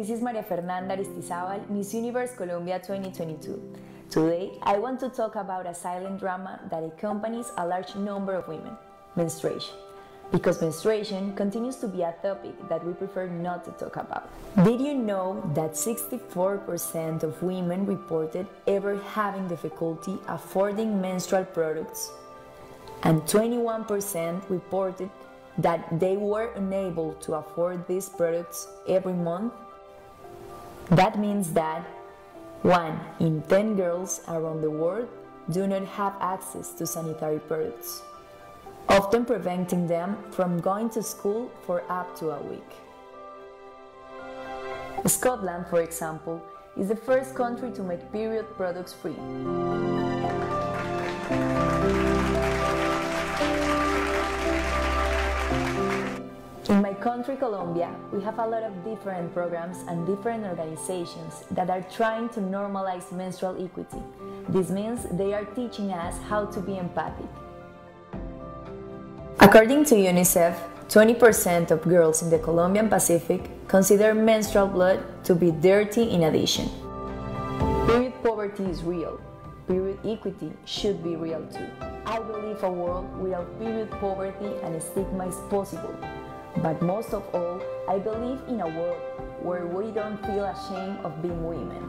this is Maria Fernanda Aristizabal, Miss Universe Colombia 2022. Today, I want to talk about a silent drama that accompanies a large number of women menstruation. Because menstruation continues to be a topic that we prefer not to talk about. Did you know that 64% of women reported ever having difficulty affording menstrual products? And 21% reported that they were unable to afford these products every month, that means that 1 in 10 girls around the world do not have access to sanitary products, often preventing them from going to school for up to a week. Scotland, for example, is the first country to make period products free. Country, Colombia, we have a lot of different programs and different organizations that are trying to normalize menstrual equity. This means they are teaching us how to be empathic. According to UNICEF, 20% of girls in the Colombian Pacific consider menstrual blood to be dirty in addition. Period poverty is real. Period equity should be real too. I believe a world without period poverty and stigma is possible but most of all, I believe in a world where we don't feel ashamed of being women.